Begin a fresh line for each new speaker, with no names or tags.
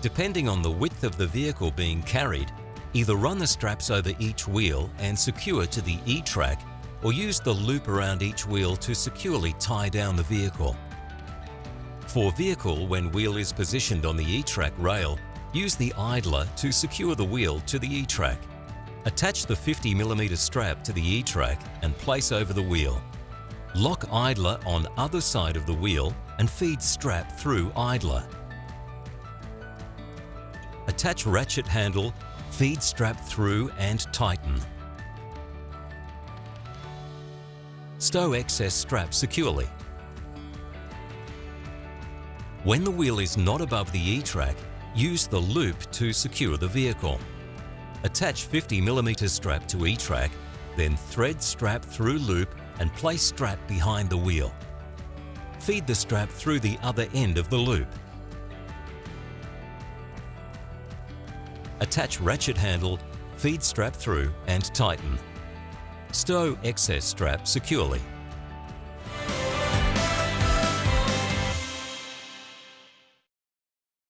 Depending on the width of the vehicle being carried, either run the straps over each wheel and secure to the E-track or use the loop around each wheel to securely tie down the vehicle. For vehicle, when wheel is positioned on the E-track rail, use the idler to secure the wheel to the E-track. Attach the 50mm strap to the E-track and place over the wheel. Lock idler on other side of the wheel and feed strap through idler. Attach ratchet handle, feed strap through and tighten. Stow excess strap securely. When the wheel is not above the E-track, use the loop to secure the vehicle. Attach 50mm strap to E-track, then thread strap through loop and place strap behind the wheel. Feed the strap through the other end of the loop. Attach ratchet handle, feed strap through and tighten. Stow excess strap securely.